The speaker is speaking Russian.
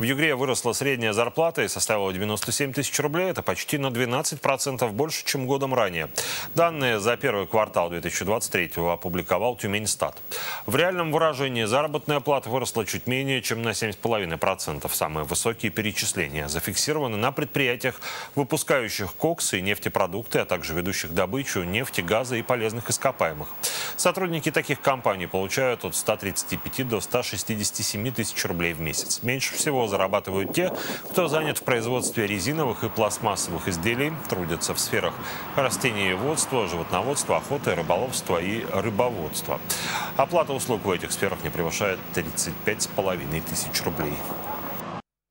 В Югре выросла средняя зарплата и составила 97 тысяч рублей. Это почти на 12% больше, чем годом ранее. Данные за первый квартал 2023 опубликовал Тюмень-Стат. В реальном выражении заработная плата выросла чуть менее, чем на 7,5%. Самые высокие перечисления зафиксированы на предприятиях, выпускающих коксы и нефтепродукты, а также ведущих добычу нефти, газа и полезных ископаемых. Сотрудники таких компаний получают от 135 до 167 тысяч рублей в месяц. Меньше всего зарабатывают те, кто занят в производстве резиновых и пластмассовых изделий, трудятся в сферах растениеводства, животноводства, охоты, рыболовства и рыбоводства. Оплата услуг в этих сферах не превышает 35,5 тысяч рублей.